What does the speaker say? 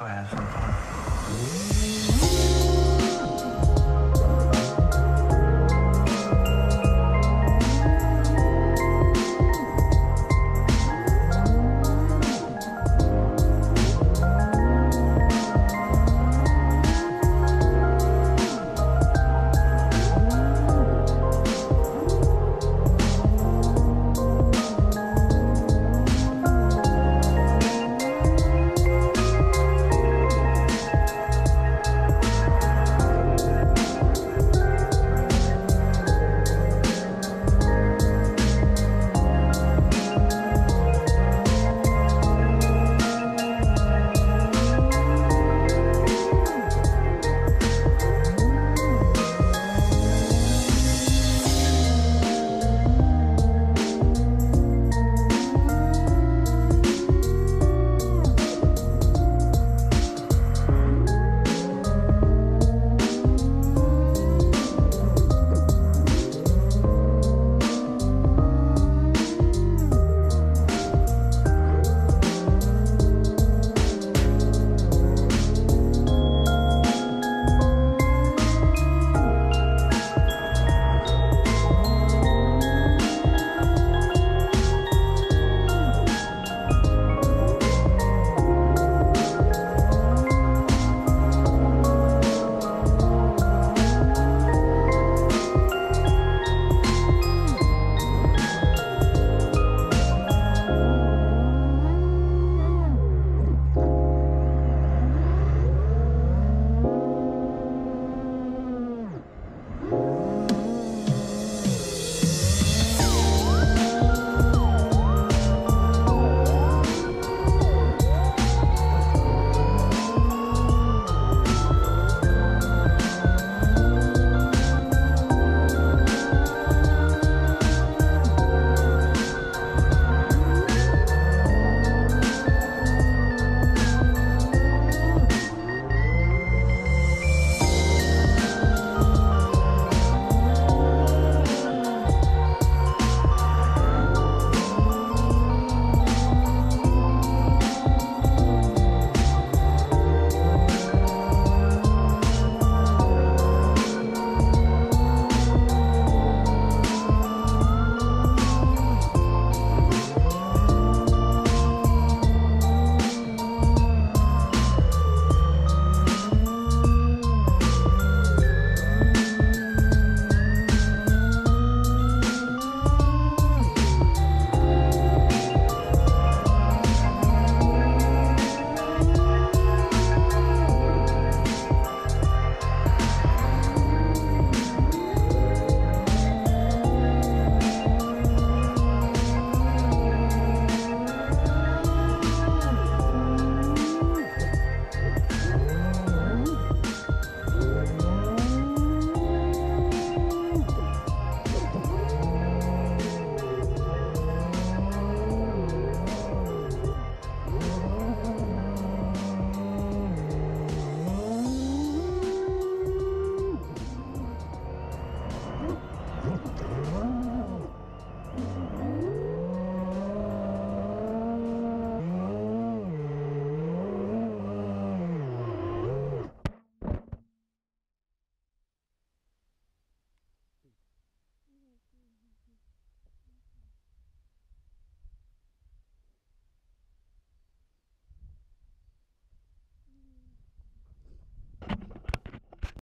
go have some fun.